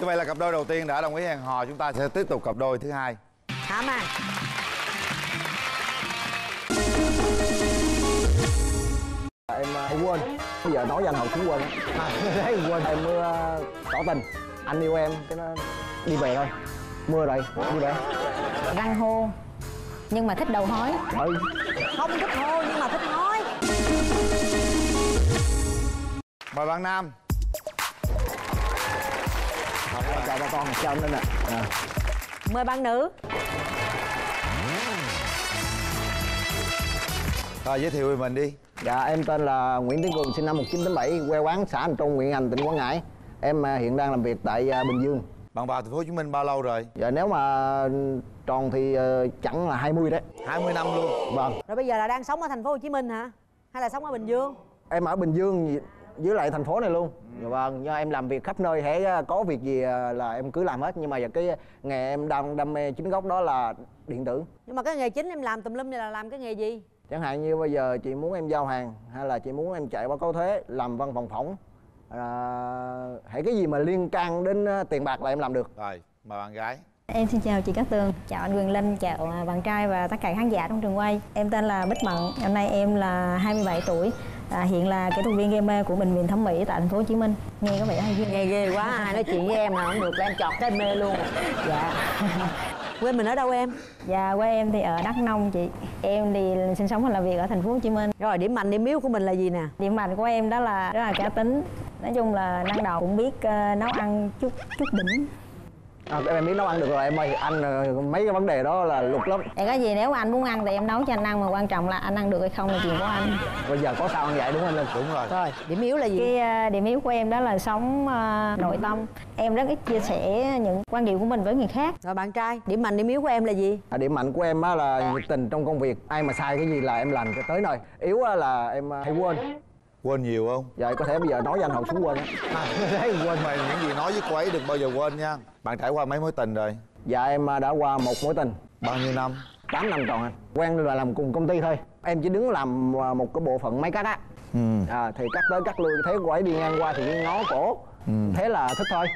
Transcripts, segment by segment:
như vậy là cặp đôi đầu tiên đã đồng ý hẹn hò chúng ta sẽ tiếp tục cặp đôi thứ hai. Hả mà em hay quên. Bây giờ nói danh hậu cũng quên. À, quên. Em mưa tỏ tình. Anh yêu em cái nó đi về thôi. Mưa rồi đi về. Răng hô. Nhưng mà thích đầu hói. Ừ. Không thích hô nhưng mà thích nói mời bạn nam chào ba con chào anh nè à. mời bạn nữ. Rồi giới thiệu về mình đi. Dạ em tên là nguyễn tiến cường sinh năm 1987 quê quán xã Anh Trung huyện Hành tỉnh Quảng Ngãi. Em à, hiện đang làm việc tại à, Bình Dương. Bạn vào thành phố Hồ Chí Minh bao lâu rồi? Dạ nếu mà tròn thì ờ, chẳng là 20 đấy. 20 năm luôn. Vâng. Rồi bây giờ là đang sống ở thành phố Hồ Chí Minh hả? Hay là sống ở Bình Dương? Em ở Bình Dương với lại thành phố này luôn dạ vâng do em làm việc khắp nơi hễ ờ, có việc gì ờ, là em cứ làm hết. Nhưng mà cái nghề em đang đam mê chính gốc đó là điện tử. Nhưng mà cái nghề chính em làm tùm lum là làm cái nghề gì? Chẳng hạn như bây giờ chị muốn em giao hàng hay là chị muốn em chạy báo cáo thuế làm văn phòng phỏng à, hãy cái gì mà liên can đến ờ, tiền bạc là em làm được. Rồi mời bạn gái. Em xin chào chị Cát Tường, chào anh Quyền Linh, chào bạn trai và tất cả khán giả trong trường quay. Em tên là Bích Mận, năm nay em là 27 tuổi à, Hiện là kỹ thuật viên gây mê của Bệnh viện Thẩm mỹ tại thành phố Hồ Chí Minh. Nghe có vẻ hay ghê. Nghe ghê quá, ai nói chuyện với em mà không được là em chọt cái mê luôn. Dạ. Quê mình ở đâu em? Dạ quê em thì ở Đắk Nông chị. Em thì sinh sống và làm việc ở thành phố Hồ Chí Minh. Rồi điểm mạnh điểm yếu của mình là gì nè? Điểm mạnh của em đó là rất là cá tính. Nói chung là năng đầu cũng biết uh, nấu ăn chút chút đỉnh à, em biết nấu ăn được rồi em ơi anh ờ, mấy cái vấn đề đó là lục lắm. Thì có gì nếu anh muốn ăn thì em nấu cho anh ăn Mà quan trọng là anh ăn được hay không là chuyện của anh. Bây giờ có sao ăn vậy? Đúng không anh linh. Đúng rồi. Rồi, điểm yếu là gì? Cái uh, điểm yếu của em đó là sống uh, nội tâm. Em rất ít chia sẻ những quan điểm của mình với người khác. Rồi bạn trai, điểm mạnh điểm yếu của em là gì? à, điểm mạnh của em á là nhiệt tình trong công việc. Ai mà sai cái gì là em làm cho tới nơi. Yếu á là em ờ, hay quên quên nhiều không? Dạ có thể bây giờ nói danh hậu xuống quên á. À, thấy quên mà những gì nói với cô ấy đừng bao giờ quên nha. Bạn trải qua mấy mối tình rồi? Dạ em ờ, đã qua một mối tình. Bao nhiêu năm? 8 năm tròn anh. Quen là làm cùng công ty thôi. Em chỉ đứng làm ờ, một cái bộ phận máy cắt á. Ừ. À, thì cắt tới cắt lui thấy cô ấy đi ngang qua thì ngó cổ. Ừ. thế là thích thôi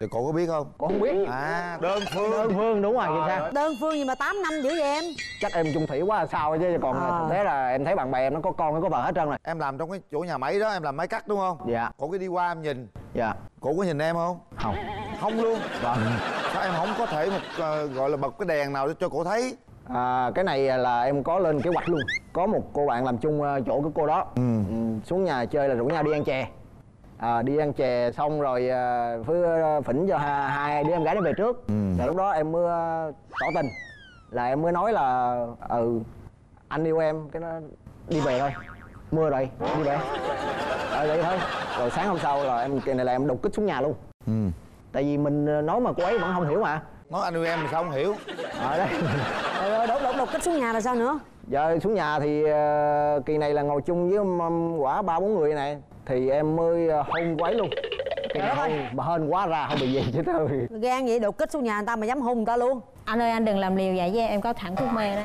thì cô có biết không? Cô không biết. À đơn phương. đơn phương đúng rồi vậy sao Đơn phương gì mà 8 năm dữ vậy em? chắc em chung thủy quá là sao chứ còn À. thực tế là em thấy bạn bè em nó có con nó có vợ hết trơn rồi. Em làm trong cái chỗ nhà máy đó em làm máy cắt đúng không? Dạ. Cổ cái đi qua em nhìn. Dạ. Cổ có nhìn em không? Không. Không luôn. Vâng. Sao em không có thể một ờ, gọi là bật cái đèn nào để cho cổ thấy? À, cái này là em có lên kế hoạch luôn. Có một cô bạn làm chung ờ, chỗ cái cô đó. Ừ. Ừ, xuống nhà chơi là rủ nhau đi ăn chè à, đi ăn chè xong rồi à, với phỉnh cho hai, hai đứa em gái nó về trước. Ừ. rồi lúc đó em mới ờ, tỏ tình. Là em mới nói là ừ anh yêu em. Cái nó đi về thôi. Mưa rồi đi về. Ở vậy thôi. Rồi sáng hôm sau là em cái này là em đột kích xuống nhà luôn. Ừ. Tại vì mình ờ, nói mà cô ấy vẫn không hiểu mà. Nói anh yêu em thì sao không hiểu? Ở đây Rồi, rồi đột đột đột kích xuống nhà là sao nữa? giờ xuống nhà thì ờ, kỳ này là ngồi chung với um, quả ba bốn người này thì em mới ờ, hôn quấy luôn. Kỳ này hôn mà hên quá ra không bị gì chứ thôi. Gan vậy đột kích xuống nhà người ta mà dám hôn người ta luôn. Anh ơi anh đừng làm liều vậy với em, em có thẳng thuốc mê đó.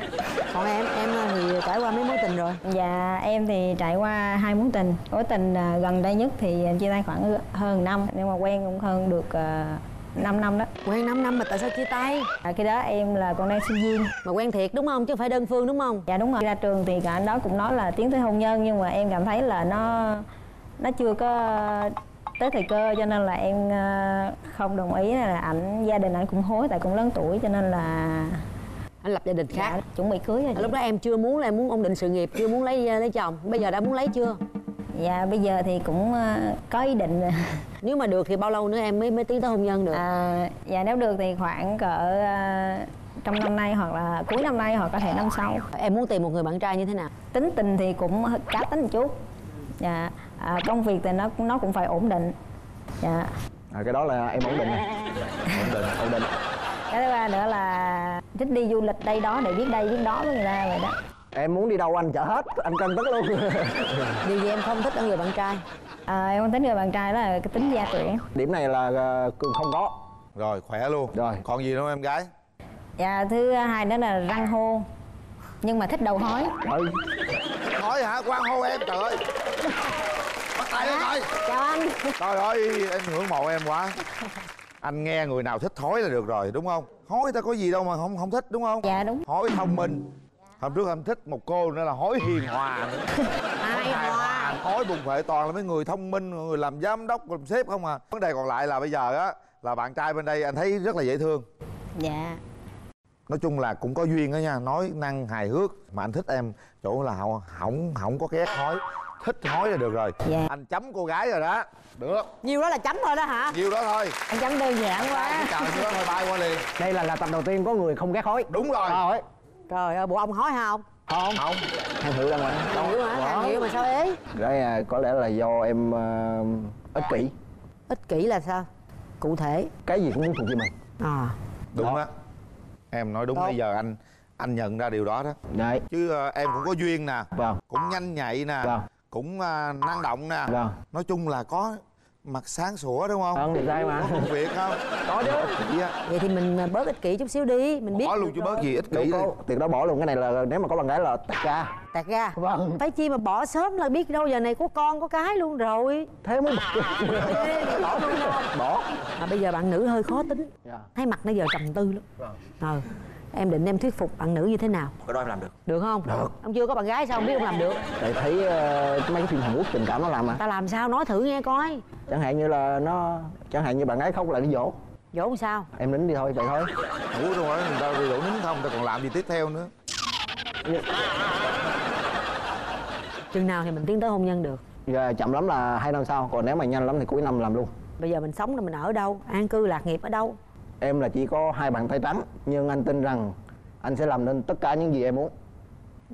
Còn em, em thì trải qua mấy mối tình rồi? Dạ em thì trải qua hai mối tình. Mối tình à, gần đây nhất thì em chia tay khoảng hơn năm. Nhưng mà quen cũng hơn được uh, 5 năm đó. Quen 5 năm mà tại sao chia tay? à, Khi đó em là còn đang sinh viên. Mà quen thiệt đúng không? Chứ không phải đơn phương đúng không? Dạ đúng rồi. Ra trường thì cả anh đó cũng nói là tiến tới hôn nhân Nhưng mà em cảm thấy là nó nó chưa có tới thời cơ cho nên là em à, không đồng ý là ảnh gia đình ảnh cũng hối tại cũng lớn tuổi cho nên là Anh lập gia đình khác dạ, chuẩn bị cưới rồi. Lúc đó em chưa muốn là em muốn ổn định sự nghiệp, chưa muốn lấy lấy chồng Bây giờ đã muốn lấy chưa? Dạ bây giờ thì cũng à, có ý định rồi. Nếu mà được thì bao lâu nữa em mới mới tiến tới hôn nhân được? À, dạ nếu được thì khoảng cỡ trong năm nay hoặc là cuối năm nay hoặc có thể năm sau Em muốn tìm một người bạn trai như thế nào? tính tình thì cũng cá tính một chút dạ à, công việc thì nó nó cũng phải ổn định. Dạ. À, cái đó là em ổn định rồi ổn định ổn định. Cái thứ ba nữa là thích đi du lịch đây đó để biết đây biết đó với người ta vậy đó. Em muốn đi đâu anh chở hết anh cân tất luôn. Điều gì em không thích ở người bạn trai? à, em không tính người bạn trai đó là cái tính gia trưởng điểm này là ờ, cường không có. Rồi khỏe luôn. Rồi. còn gì nữa em gái? Dạ thứ hai đó là răng hô. Nhưng mà thích đầu hói. Ừ nói hả? Quan hô em trời ơi tay lên rồi chào anh. Trời ơi em ngưỡng mộ em quá. Anh nghe người nào thích thói là được rồi đúng không? Hối ta có gì đâu mà không không thích đúng không? Dạ đúng. Hối thông minh. Hôm trước anh thích một cô nữa là hối hiền hòa ai hòa? hối bùng phệ toàn là mấy người thông minh người làm giám đốc làm sếp không à. Vấn đề còn lại là bây giờ á là bạn trai bên đây anh thấy rất là dễ thương. Dạ. Nói chung là cũng có duyên đó nha nói năng hài hước. Mà anh thích em chỗ là không không không có ghét hối thích hối là được rồi. Dạ. anh chấm cô gái rồi đó. Được. Nhiêu đó là chấm thôi đó hả? Nhiêu đó thôi. Anh chấm đơn giản quá. Chào nhiêu đó thôi bay qua liền đây là là tập đầu tiên có người không ghét hối. Đúng rồi. Rồi. Trời ơi bộ ông hói không không. Không. Hàng hiệu đang mà hiểu hả? Hàng hiệu mà sao ế đấy à, có lẽ là do em ờ, ích kỷ. Ích kỷ là sao? Cụ thể. Cái gì cũng muốn thuộc về mình. À. Đúng á. Em nói đúng bây giờ anh anh nhận ra điều đó đó. Đấy. Chứ ờ, em cũng có duyên nè. Vâng. Cũng nhanh nhạy nè. Vâng. Cũng ờ, năng động nè. Vâng. nói chung là có mặt sáng sủa đúng không? Vâng thì sai mà. Có công việc không? Có chứ. Á. vậy thì mình à, bớt ích kỷ chút xíu đi. Mình biết bỏ luôn chứ bớt gì ích Đâu kỷ có đi. tuyệt đó bỏ luôn. Cái này là nếu mà có bạn gái là tách ra. Tạt ra. Vâng. phải chi mà bỏ sớm là biết đâu giờ này có con có cái luôn rồi. Thế mới bỏ luôn bỏ. Mà bây giờ bạn nữ hơi khó tính. Dạ. thấy mặt nãy giờ trầm tư lắm. Ờ em định em thuyết phục bạn nữ như thế nào? Cái đó em làm được. Được không? Được. Ông chưa có bạn gái sao không biết ông làm được? Tại thấy ờ, mấy cái phim Hàn Quốc tình cảm nó làm mà. Ta làm sao? Nói thử nghe coi. Chẳng hạn như là nó chẳng hạn như bạn gái khóc lại đi dỗ. Dỗ làm sao? Em nín đi thôi vậy thôi. Ngủ rồi người ta đi đổ nín không ta còn làm gì tiếp theo nữa. Chừng nào thì mình tiến tới hôn nhân được. Giờ chậm lắm là hai năm sau. Còn nếu mà nhanh lắm thì cuối năm làm luôn. Bây giờ mình sống là mình ở đâu? An cư lạc nghiệp ở đâu em là chỉ có hai bàn tay trắng nhưng anh tin rằng anh sẽ làm nên tất cả những gì em muốn.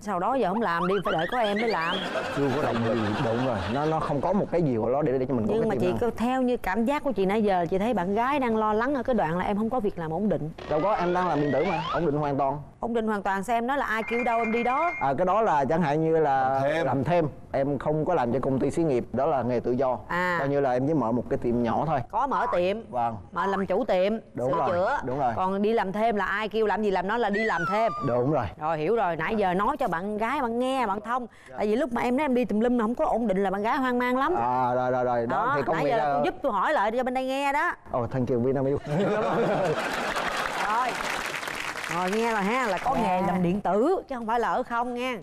Sau đó giờ không làm đi phải đợi có em mới làm. Chưa có động gì đúng rồi. Nó nó không có một cái gì của nó để để cho mình có nhưng cái mà chị có theo như cảm giác của chị nãy giờ chị thấy bạn gái đang lo lắng ở cái đoạn là em không có việc làm ổn định. Đâu có em đang làm điện tử mà ổn định hoàn toàn ổn định hoàn toàn xem nói là ai kêu đâu em đi đó. À, cái đó là chẳng hạn như là Làm thêm. làm thêm. Em không có làm cho công ty xí nghiệp đó là nghề tự do. À. coi như là em chỉ mở một cái tiệm nhỏ thôi. Có mở tiệm. Vâng. Mà làm chủ tiệm Đúng sửa rồi, chữa. đúng rồi. còn đi làm thêm là ai kêu làm gì làm nó là đi làm thêm. Đúng rồi. Rồi hiểu rồi. Nãy giờ nói cho bạn gái bạn nghe bạn thông. Tại vì lúc mà em nói em đi tùm lum mà không có ổn định là bạn gái hoang mang lắm. À rồi rồi rồi. Đó, đó thì công nãy giờ là tôi giúp tôi hỏi lại cho bên đây nghe đó. Ồ thank you Vinamilk rồi nghe rồi ha là có nghề làm điện tử chứ không phải là ở không nghe.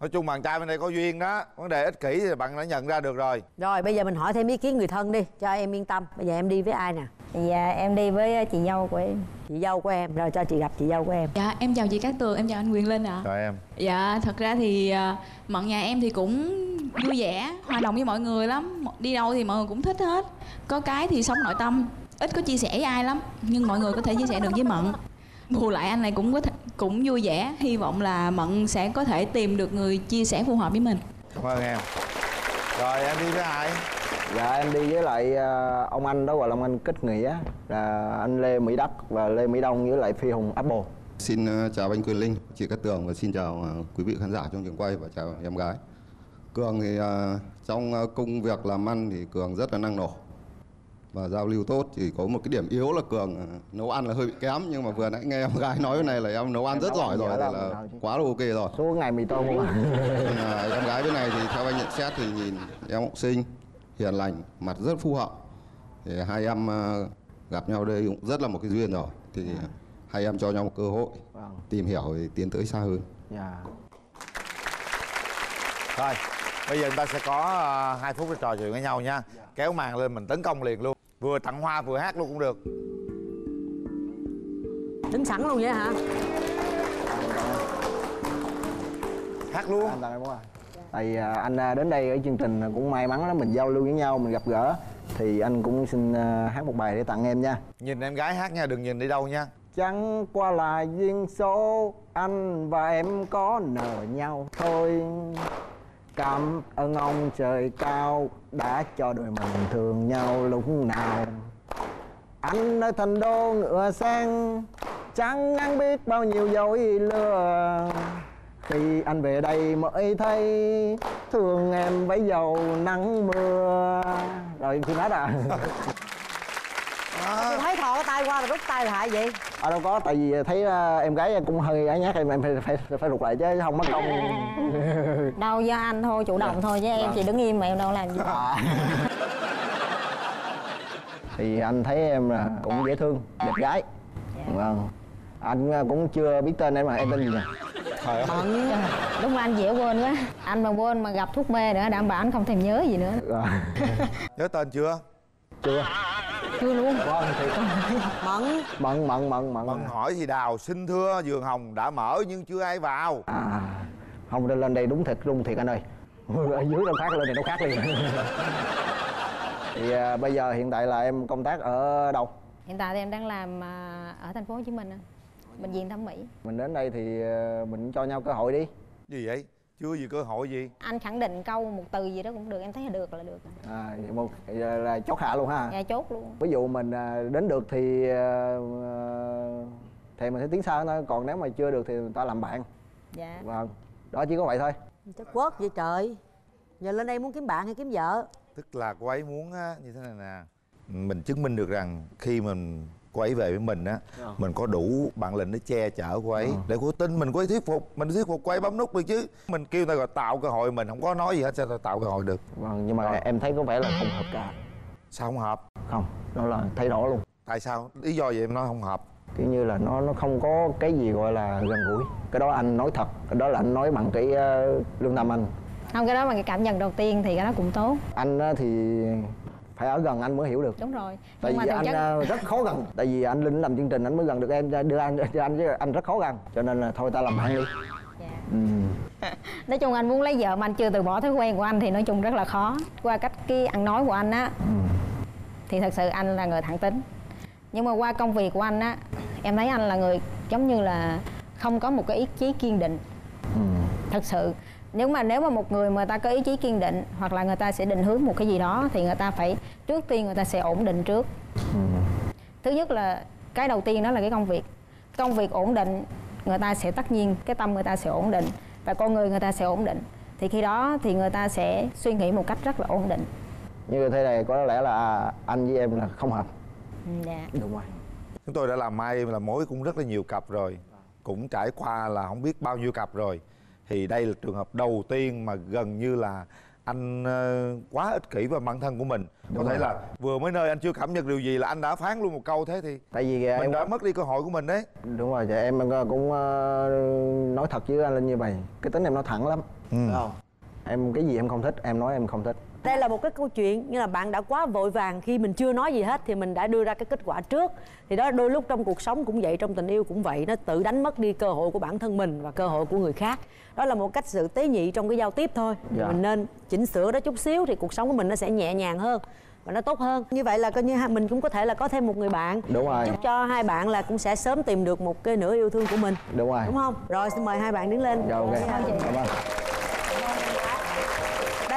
Nói chung bạn trai bên đây có duyên đó vấn đề ích kỷ thì bạn đã nhận ra được rồi. Rồi bây giờ mình hỏi thêm ý kiến người thân đi cho em yên tâm. Bây giờ em đi với ai nè? Dạ em đi với chị dâu của em. Chị dâu của em rồi cho chị gặp chị dâu của em. Dạ em chào chị Cát Tường, em chào anh Quyền Linh ạ. rồi em. Dạ thật ra thì à, mận nhà em thì cũng vui vẻ, hòa đồng với mọi người lắm. Đi đâu thì mọi người cũng thích hết. Có cái thì sống nội tâm, ít có chia sẻ với ai lắm, nhưng mọi người có thể chia sẻ được với mận. Bù lại anh này cũng có thể, cũng vui vẻ, hy vọng là mận sẽ có thể tìm được người chia sẻ phù hợp với mình. cảm ơn em. Rồi em đi với ai? Dạ em đi với lại ờ, ông anh đó gọi là ông anh kết nghĩa là anh Lê Mỹ Đắc và Lê Mỹ Đông với lại Phi Hùng Apple. Xin ờ, chào anh Quyền Linh, chị Cát Tường và xin chào ờ, quý vị khán giả trong trường quay và chào em gái. Cường thì trong công việc làm ăn thì Cường rất là năng nổ và giao lưu tốt. Chỉ có một cái điểm yếu là Cường ờ, nấu ăn là hơi bị kém nhưng mà vừa nãy nghe em gái nói cái này là em nấu ăn Em rất giỏi rồi là chứ. quá là ok rồi. số ngày mì tôm không ạ Nhưng mà em gái bên này thì theo anh nhận xét thì nhìn em học sinh, hiền lành, mặt rất phù hợp. Thì hai em ờ, gặp nhau đây cũng rất là một cái duyên rồi. Thì hai em cho nhau một cơ hội Vâng. tìm hiểu thì tiến tới xa hơn. dạ rồi bây giờ chúng ta sẽ có ờ, hai phút để trò chuyện với nhau nha. Kéo màn lên mình tấn công liền luôn. Vừa tặng hoa vừa hát luôn cũng được. Đứng sẵn luôn vậy hả? Hát luôn. Anh tặng em quá tại à, anh à, đến đây ở chương trình cũng may mắn lắm mình giao lưu với nhau mình gặp gỡ. Thì anh cũng xin à, hát một bài để tặng em nha. Nhìn em gái hát nha đừng nhìn đi đâu nha. Chẳng qua là duyên số anh và em có nợ nhau thôi cảm ơn ông trời cao đã cho đôi mình thương nhau lúc nào. Anh ở thành đô ngựa sang chẳng ăn biết bao nhiêu dối lừa. Khi anh về đây mới thấy thương em với dầu nắng mưa. Rồi xin hát à. Tôi thấy thò cái tay qua rồi rút tay lại vậy à đâu có tại vì thấy à, em gái em cũng hơi ấy nhát em em phải phải phải rụt lại chứ không mất công. Đâu do anh thôi chủ động thôi chứ em chỉ đứng im mà em đâu làm gì. À. thì anh thấy em là cũng dễ thương đẹp gái. Vâng. Anh à, cũng chưa biết tên em mà em tên gì nè Bận Đúng là anh dễ quên quá. Anh mà quên mà gặp thuốc mê nữa đảm bảo anh không thèm nhớ gì nữa. Rồi. nhớ tên chưa? Chưa Chưa luôn. Vâng thì mận. Mận mận mận mận. Mận hỏi thì đào xin thưa giường hồng đã mở nhưng chưa ai vào. À không lên lên đây đúng thiệt luôn thiệt anh ơi. Ở dưới đâu khác lên này đâu khác liền. Thì à, bây giờ hiện tại là em công tác ở đâu? Hiện tại thì em đang làm à, ở thành phố Hồ Chí Minh anh Bệnh viện thẩm mỹ. Mình đến đây thì à, mình cho nhau cơ hội đi. Gì vậy chưa gì cơ hội gì? Anh khẳng định câu một từ gì đó cũng được Em thấy là được là được à vậy một là chốt hạ luôn ha? Dạ chốt luôn. Ví dụ mình à, đến được thì à, à, thì mình sẽ tiến xa thôi còn nếu mà chưa được thì người ta làm bạn. Dạ. Vâng. Đó chỉ có vậy thôi. Chắc quất vậy trời. Giờ lên đây muốn kiếm bạn hay kiếm vợ? Tức là cô ấy muốn á, như thế này nè. Mình chứng minh được rằng khi mình cô ấy về với mình á mình có đủ bản lĩnh để che chở cô ấy để cô tin mình cô ấy thuyết phục mình thuyết phục cô ấy bấm nút được chứ. Mình kêu ta gọi tạo cơ hội mình không có nói gì hết sao ta tạo cơ hội được? Vâng nhưng mà em thấy có vẻ là không hợp cả. Sao không hợp? Không đó là thấy rõ luôn. Tại sao? Lý do gì em nói không hợp? Kiểu như là nó nó không có cái gì gọi là gần gũi. Cái đó anh nói thật cái đó là anh nói bằng cái ờ, lương tâm anh. Không cái đó là cái cảm nhận đầu tiên thì cái đó cũng tốt. Anh á thì phải ở gần anh mới hiểu được. Đúng rồi. Tại vì anh chất ờ, rất khó gần. Tại vì anh linh làm chương trình anh mới gần được em đưa anh cho anh chứ anh rất khó gần. Cho nên là thôi ta làm bạn đi. Dạ. ừ. Nói chung anh muốn lấy vợ mà anh chưa từ bỏ thói quen của anh thì nói chung rất là khó. Qua cách cái ăn nói của anh á Thì thật sự anh là người thẳng tính. Nhưng mà qua công việc của anh á Em thấy anh là người giống như là không có một cái ý chí kiên định. Thật sự nếu mà nếu mà một người mà ta có ý chí kiên định hoặc là người ta sẽ định hướng một cái gì đó thì người ta phải trước tiên người ta sẽ ổn định trước. Thứ nhất là cái đầu tiên đó là cái công việc. Công việc ổn định người ta sẽ tất nhiên cái tâm người ta sẽ ổn định và con người người ta sẽ ổn định. Thì khi đó thì người ta sẽ suy nghĩ một cách rất là ổn định. Như thế này có lẽ là à, anh với em là không hợp. Ừ, dạ. Đúng rồi. Chúng tôi đã làm mai làm mối cũng rất là nhiều cặp rồi. Cũng trải qua là không biết bao nhiêu cặp rồi thì đây là trường hợp đầu tiên mà gần như là anh ờ, quá ích kỷ với bản thân của mình. Có thể là vừa mới nơi anh chưa cảm nhận điều gì là anh đã phán luôn một câu thế thì tại vì à, mình em đã mất đi cơ hội của mình đấy. Đúng rồi dạ, em cũng ờ, nói thật với anh Linh như vậy. Cái tính em nó thẳng lắm Ừ. Không? em cái gì em không thích em nói em không thích đây là một cái câu chuyện như là bạn đã quá vội vàng khi mình chưa nói gì hết thì mình đã đưa ra cái kết quả trước. Thì đó đôi lúc trong cuộc sống cũng vậy trong tình yêu cũng vậy nó tự đánh mất đi cơ hội của bản thân mình và cơ hội của người khác. Đó là một cách sự tế nhị trong cái giao tiếp thôi. Dạ. mình nên chỉnh sửa đó chút xíu thì cuộc sống của mình nó sẽ nhẹ nhàng hơn và nó tốt hơn. Như vậy là coi như mình cũng có thể là có thêm một người bạn. Đúng rồi. chúc cho hai bạn là cũng sẽ sớm tìm được một cái nửa yêu thương của mình. Đúng rồi. Đúng không? Rồi xin mời hai bạn đứng lên. Dạ ok. Cảm ơn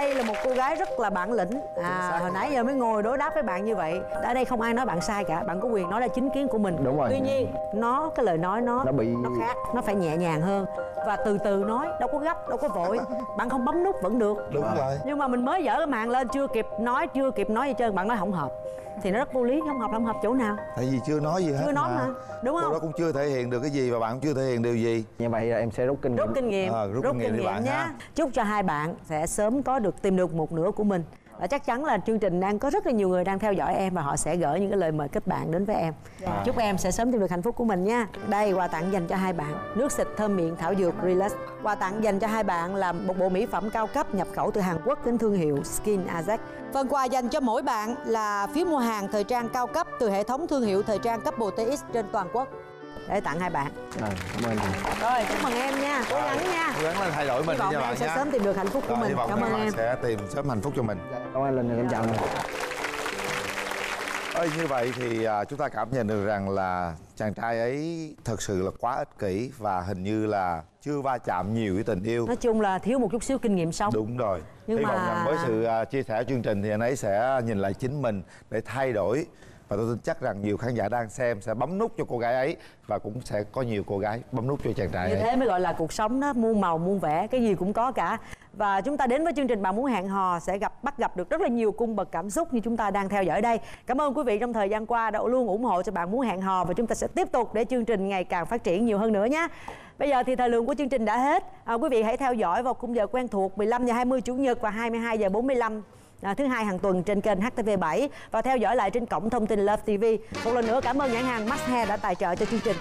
đây là một cô gái rất là bản lĩnh. À hồi nãy giờ mới ngồi đối đáp với bạn như vậy. Ở đây không ai nói bạn sai cả bạn có quyền nói là chính kiến của mình. Đúng rồi. tuy nhiên nó cái lời nói nó Nó bị- nó khác nó phải nhẹ nhàng hơn. Và từ từ nói đâu có gấp đâu có vội. Bạn không bấm nút vẫn được. Đúng rồi. nhưng mà mình mới dở cái màn lên chưa kịp nói chưa kịp nói gì trơn bạn nói không hợp. Thì nó rất vô lý không hợp không hợp chỗ nào. Tại vì chưa nói gì hết chưa nói mà. đúng cô không? đó cũng chưa thể hiện được cái gì và bạn cũng chưa thể hiện điều gì. Như vậy là em sẽ rút kinh rút nghiệm kinh nghiệm. Ờ, rút kinh nghiệm đi bạn nhé. chúc cho hai bạn sẽ sớm có được tìm được một nửa của mình. Và chắc chắn là chương trình đang có rất là nhiều người đang theo dõi em và họ sẽ gửi những cái lời mời kết bạn đến với em. Chúc em sẽ sớm tìm được hạnh phúc của mình nha. Đây quà tặng dành cho hai bạn. Nước xịt thơm miệng thảo dược relax. Quà tặng dành cho hai bạn là một bộ mỹ phẩm cao cấp nhập khẩu từ Hàn Quốc đến thương hiệu Skin Ajax phần quà dành cho mỗi bạn là phiếu mua hàng thời trang cao cấp từ hệ thống thương hiệu thời trang cấp TX trên toàn quốc để tặng hai bạn. Rồi cảm ơn chị rồi chúc mừng em nha. Cố gắng nha. cố gắng lên thay đổi mình vọng nha bạn sẽ nha. sớm tìm được hạnh phúc của Rồi, mình. vọng cảm ơn em. sẽ tìm sớm hạnh phúc cho mình. Cảm ơn linh em chào nè ơi như vậy thì à, chúng ta cảm nhận được rằng là chàng trai ấy thật sự là quá ích kỷ và hình như là chưa va chạm nhiều với tình yêu. Nói chung là thiếu một chút xíu kinh nghiệm sống. Đúng rồi. Nhưng hy vọng mà- rằng với sự à, chia sẻ chương trình thì anh ấy sẽ nhìn lại chính mình để thay đổi và tôi tin chắc rằng nhiều khán giả đang xem sẽ bấm nút cho cô gái ấy và cũng sẽ có nhiều cô gái bấm nút cho chàng trai như ấy. thế mới gọi là cuộc sống đó muôn màu muôn vẻ cái gì cũng có cả. Và chúng ta đến với chương trình bạn muốn hẹn hò sẽ gặp bắt gặp được rất là nhiều cung bậc cảm xúc như chúng ta đang theo dõi đây. Cảm ơn quý vị trong thời gian qua đã luôn ủng hộ cho bạn muốn hẹn hò và chúng ta sẽ tiếp tục để chương trình ngày càng phát triển nhiều hơn nữa nhé. Bây giờ thì thời lượng của chương trình đã hết. À, quý vị hãy theo dõi vào khung giờ quen thuộc 15 giờ 20 chủ nhật và 22 giờ 45 à, thứ hai hàng tuần trên kênh HTV7 và theo dõi lại trên cổng thông tin Love TV. Một lần nữa cảm ơn nhãn hàng Max Hair đã tài trợ cho chương trình.